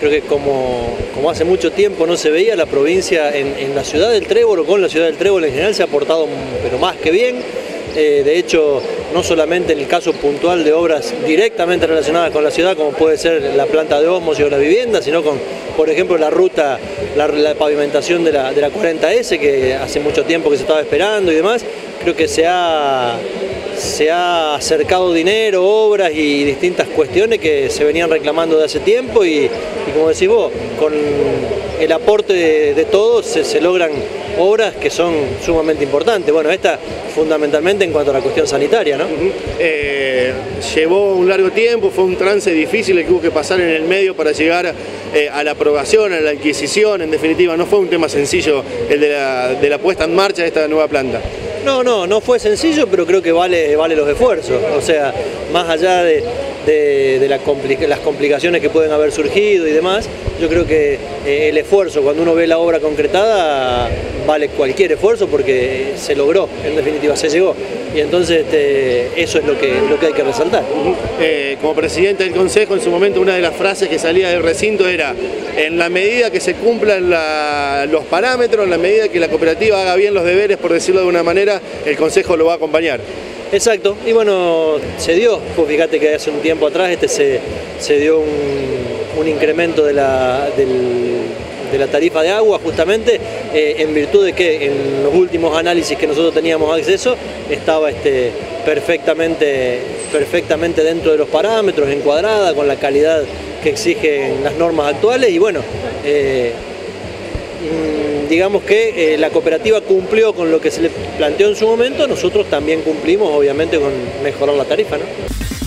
creo que como, como hace mucho tiempo no se veía, la provincia en, la ciudad del Trébol o con la ciudad del Trébol en general se ha portado pero más que bien. Eh, de hecho, no solamente en el caso puntual de obras directamente relacionadas con la ciudad, como puede ser la planta de Osmos y la vivienda, sino con, por ejemplo, la ruta, la, pavimentación de la, de la 40S, que hace mucho tiempo que se estaba esperando y demás, creo que se ha se ha acercado dinero, obras y distintas cuestiones que se venían reclamando de hace tiempo y, como decís vos, con el aporte de, todos se, logran obras que son sumamente importantes. Bueno, esta fundamentalmente en cuanto a la cuestión sanitaria, ¿no? Eh, llevó un largo tiempo, fue un trance difícil el que hubo que pasar en el medio para llegar eh, a la aprobación, a la adquisición, en definitiva, no fue un tema sencillo el de la, de la puesta en marcha de esta nueva planta. No, no, no fue sencillo, pero creo que vale, vale los esfuerzos. O sea, más allá de, las complicaciones que pueden haber surgido y demás, yo creo que eh, el esfuerzo, cuando uno ve la obra concretada, vale cualquier esfuerzo porque se logró, en definitiva, se llegó. Y entonces este, eso es lo que, lo que hay que resaltar. Eh, como presidente del Consejo, en su momento una de las frases que salía del recinto era, en la medida que se cumplan los parámetros, en la medida que la cooperativa haga bien los deberes, por decirlo de una manera, el Consejo lo va a acompañar. Exacto, y bueno, se dio, pues fíjate que hace un tiempo atrás este se, se dio un, incremento de la, de la tarifa de agua justamente eh, en virtud de que en los últimos análisis que nosotros teníamos acceso estaba este, perfectamente, perfectamente dentro de los parámetros, encuadrada con la calidad que exigen las normas actuales. Y bueno, eh, digamos que eh, la cooperativa cumplió con lo que se le planteó en su momento, nosotros también cumplimos obviamente con mejorar la tarifa. ¿no?